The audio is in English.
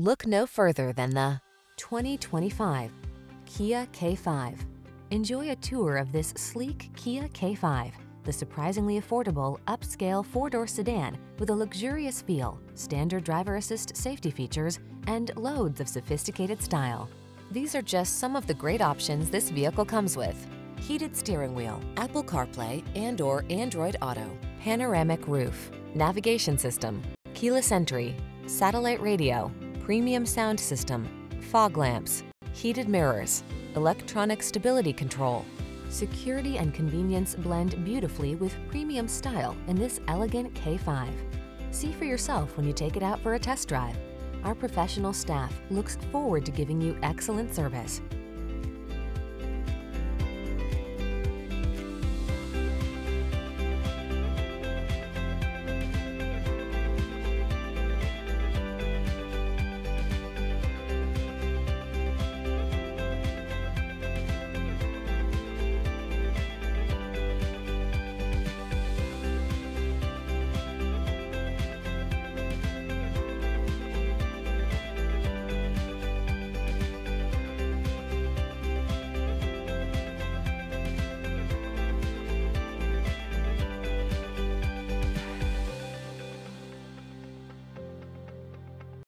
Look no further than the 2025 Kia K5. Enjoy a tour of this sleek Kia K5, the surprisingly affordable upscale four-door sedan with a luxurious feel, standard driver assist safety features, and loads of sophisticated style. These are just some of the great options this vehicle comes with. Heated steering wheel, Apple CarPlay and or Android Auto, panoramic roof, navigation system, keyless entry, satellite radio, premium sound system, fog lamps, heated mirrors, electronic stability control. Security and convenience blend beautifully with premium style in this elegant K5. See for yourself when you take it out for a test drive. Our professional staff looks forward to giving you excellent service.